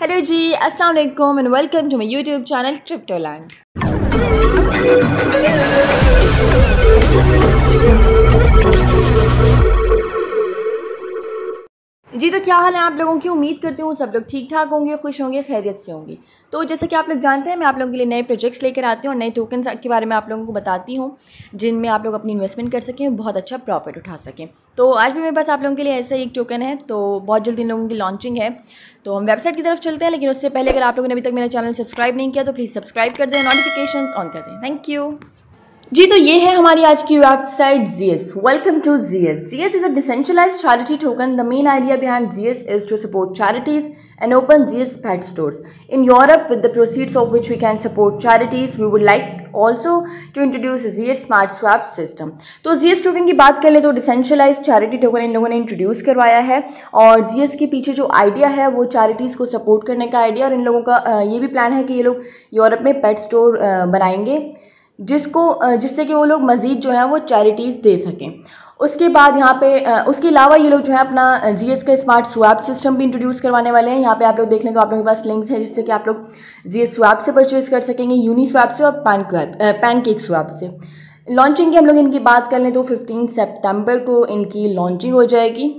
Hello जी अस्सलाम वालेकुम and welcome to my YouTube channel Cryptoland जी तो क्या हाल है? आप लोगों की उम्मीद करती हूँ सब लोग ठीक ठाक होंगे, खुश होंगे, खैरियत से होंगे। तो जैसा कि आप लोग जानते हैं, मैं आप लोगों के लिए नए प्रोजेक्ट्स लेकर आती हूँ और नए टोकन के बारे में आप लोगों को बताती हूँ, जिनमें आप लोग अपनी इन्वेस्टमेंट कर सकें, बहुत अच्छा प्रॉफिट उठा सकें। तो आज भी मेरे पास आप लोगों के लिए ऐसा ही एक टोकन है तो बहुत जल्दी इन लोगों की लॉन्चिंग है। तो हम वेबसाइट की तरफ़ चलते हैं, लेकिन उससे पहले अगर आप लोगों ने अभी तक मेरा चैनल सब्सक्राइब नहीं किया तो प्लीज़ सब्सक्राइब कर दें नोटिफिकेशन ऑन कर दें। थैंक यू जी तो ये है हमारी आज की website GS welcome to G GS GS is a decentralize charity token the main idea behind GS is to support charities and open GS pet stores in Europe with the proceeds of which we can support charities we would like also to introduce GS smart swap system तो GS token की बात कर ले तो decentralise charity token इन लोगों ने introduce करवाया है और जीएस के पीछे जो आइडिया है, वो चैरिटीज़ को सपोर्ट करने का आइडिया और इन लोगों का ये भी प्लान है कि ये लोग यूरोप में पेट स्टोर बनाएँगे। जिसको जिससे कि वो लोग मज़ीद जो है वो चैरिटीज़ दे सकें। उसके बाद यहाँ पे उसके अलावा ये लोग जो है अपना जी एस का स्मार्ट स्वैप सिस्टम भी इंट्रोड्यूस करवाने वाले हैं। यहाँ पे आप लोग देख लें तो आप लोगों के पास लिंक्स है जिससे कि आप लोग जी एस स्वैप से परचेज कर सकेंगे यूनी स्वैप से और पैन पैन केक स्वैप से। लॉन्चिंग की हम लोग इनकी बात कर लें तो फिफ्टीन सेप्टेम्बर को इनकी लॉन्चिंग हो जाएगी।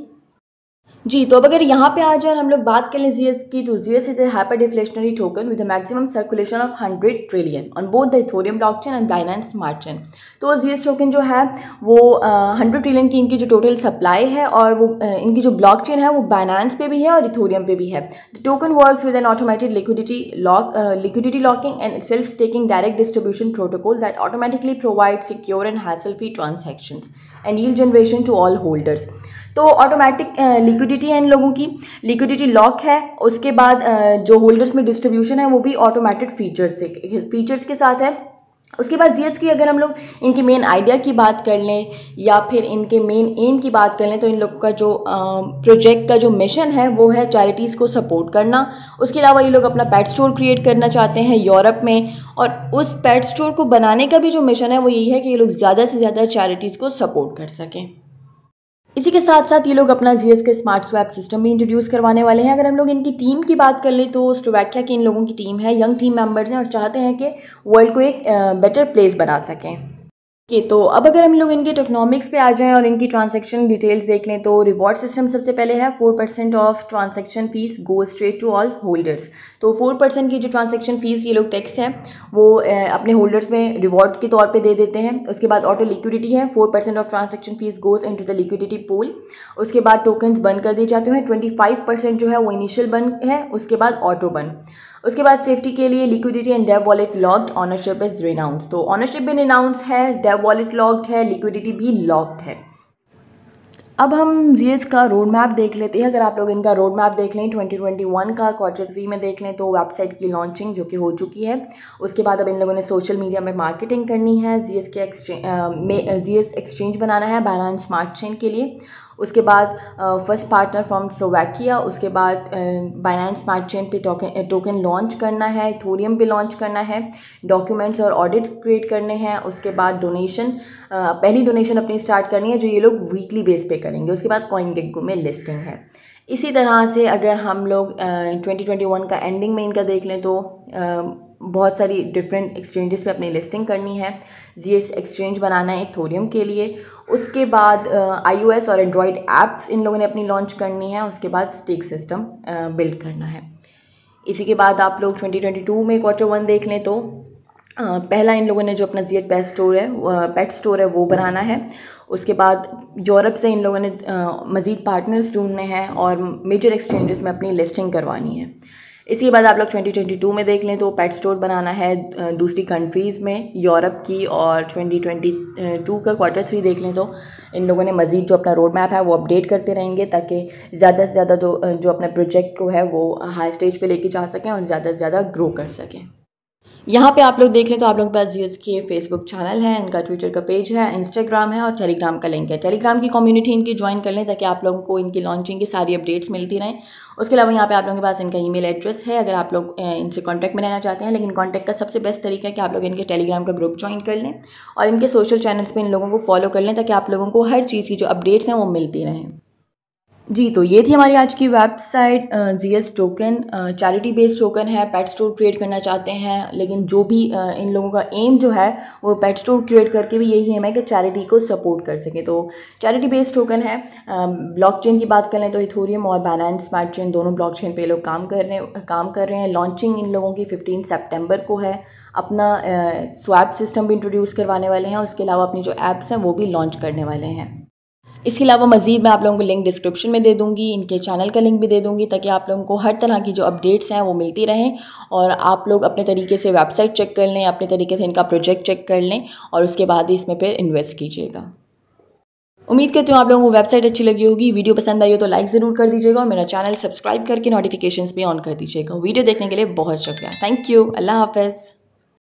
जी तो अब अगर यहाँ पे आ जाए हम लोग बात कर लें जीएस की तो GS is a hyper deflationary token with maximum circulation of hundred trillion on both the Ethereum blockchain and Binance chain तो जीएस टोकन जो है, वो हंड्रेड ट्रिलियन की इनकी जो टोटल सप्लाई है और वो इनकी जो ब्लॉक चेन है, वो बाइनेंस पे भी है और इथोरियम पे भी है। The token work with an automated liquidity lock liquidity locking and self taking direct distribution protocol that automatically provide secure and hassle free transaction and yield generation to all holders तो automatic liquidity है इन लोगों की। Liquidity lock है, उसके बाद जो holders में डिस्ट्रीब्यूशन है, वो भी ऑटोमेटिक फीचर्स से फीचर्स के साथ है। उसके बाद जीएस की अगर हम लोग इनके मेन आइडिया की बात कर लें, या फिर इनके मेन एम की बात कर लें तो इन लोग का जो प्रोजेक्ट का जो मिशन है, वो है चैरिटीज़ को सपोर्ट करना। उसके अलावा ये लोग अपना पेट स्टोर क्रिएट करना चाहते हैं यूरोप में, और उस पेट स्टोर को बनाने का भी जो मिशन है, वो यही है कि ये लोग ज़्यादा से ज़्यादा चैरिटीज़ को सपोर्ट कर सकें। इसी के साथ साथ ये लोग अपना जी एस के स्मार्ट स्वैप सिस्टम भी इंट्रोड्यूस करवाने वाले हैं। अगर हम लोग इनकी टीम की बात कर लें तो स्टोवैक्या की इन लोगों की टीम है। यंग टीम मेंबर्स हैं और चाहते हैं कि वर्ल्ड को एक बेटर प्लेस बना सकें। ओके तो अब अगर हम लोग इनके टेक्नोमिक्स पे आ जाएँ और इनकी ट्रांजैक्शन डिटेल्स देख लें तो रिवॉर्ड सिस्टम सबसे पहले है four percent of transaction fees go straight to all holders तो फोर परसेंट की जो ट्रांजैक्शन फ़ीस ये लोग टैक्स है, वो अपने होल्डर्स में रिवॉर्ड के तौर पे दे देते हैं। उसके बाद ऑटो लिक्विडिटी है four percent of transaction fees goes into the liquidity pool उसके बाद टोकन्स बंद कर दिए जाते हैं ट्वेंटी फाइव परसेंट जो है वो इनिशियल बन, है, उसके बाद ऑटो बन। उसके बाद सेफ्टी के लिए liquidity and dev wallet locked ownership is renounce तो ऑनरशिप भी रिनाउंस है डेव वॉलेट लॉक्ड है लिक्विडिटी भी लॉक्ड है. अब हम जी का रोड मैप देख लेते हैं। अगर आप लोग इनका रोड मैप देख लें 2021 का क्वार्टर थ्री में देख लें तो वेबसाइट की लॉन्चिंग जो कि हो चुकी है। उसके बाद अब इन लोगों ने सोशल मीडिया में मार्केटिंग करनी है। जी के एक्सचेंज जी एक्सचेंज बनाना है बैरान स्मार्ट चेन के लिए। उसके बाद फ़र्स्ट पार्टनर फ्रॉम स्लोवैकिया उसके बाद बाइनेंस स्मार्ट चेन पे टोकन टोकन लॉन्च करना है थोरियम पे लॉन्च करना है डॉक्यूमेंट्स और ऑडिट क्रिएट करने हैं, उसके बाद डोनेशन पहली डोनेशन अपनी स्टार्ट करनी है, जो ये लोग वीकली बेस पे करेंगे, उसके बाद कॉइन गिग्गो में लिस्टिंग है। इसी तरह से अगर हम लोग ट्वेंटी ट्वेंटी वन का एंडिंग में इनका देख लें तो बहुत सारी डिफरेंट एक्सचेंजेस पे अपनी लिस्टिंग करनी है। जी एस एक्सचेंज बनाना है थोरियम के लिए। उसके बाद आई ओ एस और एंड्रॉयड ऐप्स इन लोगों ने अपनी लॉन्च करनी है। उसके बाद स्टेक सिस्टम बिल्ड करना है। इसी के बाद आप लोग 2022 में क्वार्टर वन देख लें तो पहला इन लोगों ने जो अपना जी पेट स्टोर है पेट स्टोर है, वो बनाना है। उसके बाद यूरोप से इन लोगों ने मज़ीद पार्टनर्स ढूँढने हैं और मेजर एक्सचेंजेस में अपनी लिस्टिंग करवानी है। इसी बाद आप लोग 2022 में देख लें तो पेट स्टोर बनाना है दूसरी कंट्रीज़ में यूरोप की और 2022 का क्वार्टर थ्री देख लें तो इन लोगों ने मज़ीद जो अपना रोड मैप है वो अपडेट करते रहेंगे ताकि ज़्यादा से ज़्यादा जो जो अपने प्रोजेक्ट को है वो हाई स्टेज पे लेके जा सकें और ज़्यादा से ज़्यादा ग्रो कर सकें। यहाँ पे आप लोग देख लें तो आप लोगों के पास जी के फेसबुक चैनल है, इनका ट्विटर का पेज है इंस्टाग्राम है और टेलीग्राम का लिंक है। टेलीग्राम की कम्युनिटी इनकी ज्वाइन कर लें ताकि आप लोगों को इनकी लॉन्चिंग की सारी अपडेट्स मिलती रहें। उसके अलावा यहाँ पे आप लोगों के पास इनका ईमेल एड्रेस है, अगर आप लोग इनसे कॉन्टैक्ट में रहना चाहते हैं, लेकिन कॉन्टैक्ट का सबसे बेस्ट तरीका है कि आप लोग इनके टेलीग्राम का ग्रुप ज्वाइन कर लें और इनके सोशल चैनल्स पर इन लोगों को फॉलो कर लें ताकि आप लोगों को हर चीज़ की जो अपडेट्स हैं वो मिलती रहें। जी तो ये थी हमारी आज की website G S token. Charity based token है पेट स्टोर क्रिएट करना चाहते हैं लेकिन जो भी uh, इन लोगों का एम जो है वो पेट स्टोर क्रिएट करके भी यही एम है कि चैरिटी को सपोर्ट कर सके। तो चैरिटी बेस्ड टोकन है ब्लॉक um, चेन की बात कर लें तो इथोरियम और बैलेंस स्मार्ट चेन दोनों ब्लॉक चेन पर लोग काम कर रहे काम कर रहे हैं। लॉन्चिंग इन लोगों की फिफ्टीन सेप्टेम्बर को है। अपना स्वैप सिस्टम भी इंट्रोड्यूस करवाने वाले हैं उसके अलावा अपनी जो ऐप्स हैं वो भी लॉन्च करने वाले हैं। इसके अलावा मज़ीद मैं आप लोगों को लिंक डिस्क्रिप्शन में दे दूँगी, इनके चैनल का लिंक भी दे दूँगी, ताकि आप लोगों को हर तरह की जो अपडेट्स हैं वो मिलती रहें और आप लोग अपने तरीके से वेबसाइट चेक कर लें, अपने तरीके से इनका प्रोजेक्ट चेक कर लें और उसके बाद ही इसमें फिर इन्वेस्ट कीजिएगा। उम्मीद करती हूँ आप लोगों को वेबसाइट अच्छी लगी होगी। वीडियो पसंद आई हो तो लाइक ज़रूर कर दीजिएगा और मेरा चैनल सब्सक्राइब करके नोटिफिकेशन भी ऑन कर दीजिएगा। वीडियो देखने के लिए बहुत शुक्रिया। Thank you Allah half